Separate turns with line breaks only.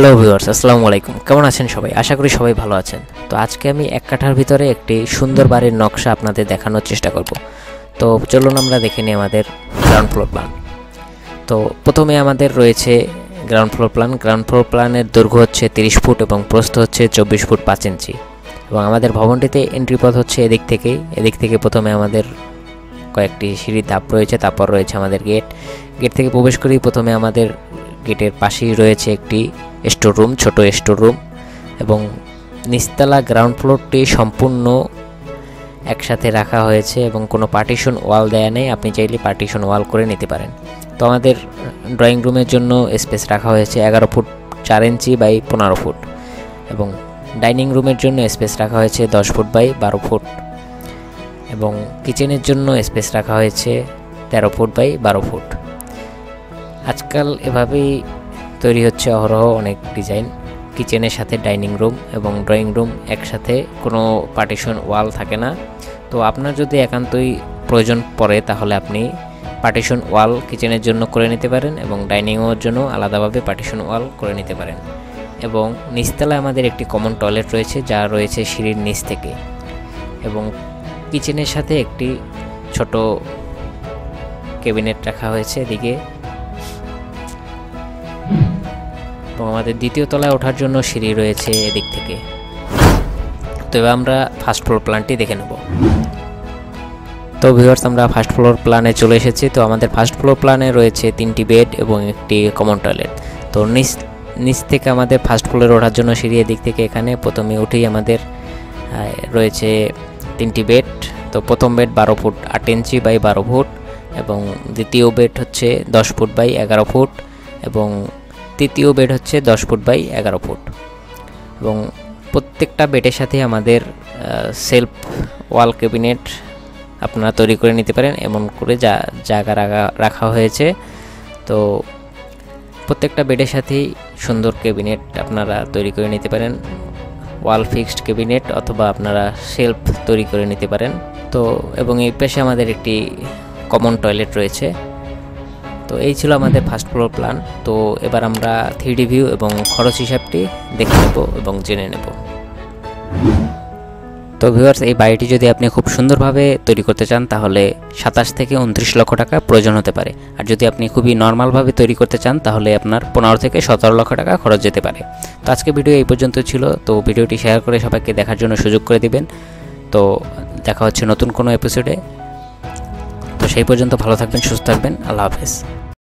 Hello viewers আসসালামু আলাইকুম। কেমন আছেন সবাই? আশা করি সবাই ভালো আছেন। তো আজকে আমি এক কাঠার ভিতরে একটি সুন্দর বাড়ির নকশা আপনাদের দেখানোর চেষ্টা করব। তো চলুন আমরা দেখে নিই আমাদের গ্রাউন্ড ফ্লোর প্ল্যান তো প্রথমে আমাদের রয়েছে ground floor plan ground floor প্ল্যানের দৈর্ঘ্য হচ্ছে তিরিশ ফুট এবং প্রস্থ হচ্ছে চব্বিশ ফুট পাঁচ ইঞ্চি। এবং আমাদের ভবনটিতে এন্ট্রি পথ হচ্ছে এদিক থেকেই এদিক থেকে প্রথমে আমাদের কয়েকটি সিঁড়ির ধাপ রয়েছে, তারপর রয়েছে আমাদের গেট গেট থেকে প্রবেশ করেই প্রথমে আমাদের গেটের পাশেই রয়েছে একটি স্টোর রুম, ছোট স্টোর রুম এবং নিচতলা গ্রাউন্ড ফ্লোরটি সম্পূর্ণ একসাথে রাখা হয়েছে এবং কোনো পার্টিশন ওয়াল দেয়া নেই। আপনি চাইলে পার্টিশন ওয়াল করে নিতে পারেন। তো আমাদের ড্রয়িং রুমের জন্য স্পেস রাখা হয়েছে এগারো ফুট চার ইঞ্চি বাই পনেরো ফুট এবং ডাইনিং রুমের জন্য স্পেস রাখা হয়েছে দশ ফুট বাই বারো ফুট এবং কিচেনের জন্য স্পেস রাখা হয়েছে তেরো ফুট বাই বারো ফুট। আজকাল এভাবেই তৈরি হচ্ছে অহরহ অনেক ডিজাইন। কিচেনের সাথে ডাইনিং রুম এবং ড্রয়িং রুম একসাথে কোনো পার্টিশন ওয়াল থাকে না। তো আপনার যদি একান্তই প্রয়োজন পড়ে তাহলে আপনি পার্টিশন ওয়াল কিচেনের জন্য করে নিতে পারেন এবং ডাইনিংয়ের জন্য আলাদাভাবে পার্টিশন ওয়াল করে নিতে পারেন। এবং নিচতলায় আমাদের একটি কমন টয়লেট রয়েছে, যা রয়েছে সিঁড়ির নিচ থেকে। এবং কিচেনের সাথে একটি ছোট ক্যাবিনেট রাখা হয়েছে এদিকে। এবং আমাদের দ্বিতীয় তলায় ওঠার জন্য সিঁড়ি রয়েছে এদিক থেকে। তো এবার আমরা ফার্স্ট ফ্লোর প্ল্যানটি দেখে নেব। তো ভিউয়ার্স আমরা ফার্স্ট ফ্লোর প্ল্যানে চলে এসেছি। তো আমাদের ফার্স্ট ফ্লোর প্ল্যানে রয়েছে তিনটি বেড এবং একটি কমন টয়লেট তো নিচ নিচ থেকে আমাদের ফার্স্ট ফ্লোরে ওঠার জন্য সিঁড়ি এদিক থেকে এখানে। প্রথমে উঠেই আমাদের রয়েছে তিনটি বেড তো প্রথম বেড বারো ফুট আট ইঞ্চি বাই বারো ফুট এবং দ্বিতীয় বেড হচ্ছে দশ ফুট বাই এগারো ফুট এবং তৃতীয় বেড হচ্ছে দশ ফুট বাই এগারো ফুট। এবং প্রত্যেকটা বেডের সাথে আমাদের সেলফ ওয়াল ক্যাবিনেট আপনারা তৈরি করে নিতে পারেন, এমন করে যা, জায়গা রাখা রাখা হয়েছে। তো প্রত্যেকটা বেডের সাথেই সুন্দর ক্যাবিনেট আপনারা তৈরি করে নিতে পারেন। ওয়াল ফিক্সড ক্যাবিনেট অথবা আপনারা সেলফ তৈরি করে নিতে পারেন। তো এবং এই পেশে আমাদের একটি কমন টয়লেট রয়েছে। তো এই ছিল আমাদের ফার্স্ট ফ্লোর প্ল্যান তো এবার আমরা থ্রি ভিউ এবং খরচ হিসাবটি দেখে নেব এবং জেনে নেব। তো ভিউয়ার্স এই বাড়িটি যদি আপনি খুব সুন্দরভাবে তৈরি করতে চান, তাহলে সাতাশ থেকে উনত্রিশ লক্ষ টাকা প্রয়োজন হতে পারে। আর যদি আপনি খুবই নর্মালভাবে তৈরি করতে চান, তাহলে আপনার পনেরো থেকে সতেরো লক্ষ টাকা খরচ যেতে পারে। তো আজকে ভিডিও এই পর্যন্ত ছিল। তো ভিডিওটি শেয়ার করে সবাইকে দেখার জন্য সুযোগ করে দিবেন। তো দেখা হচ্ছে নতুন কোনো এপিসোডে তো সেই পর্যন্ত ভালো থাকবেন, সুস্থ থাকবেন। আল্লাহ হাফেজ।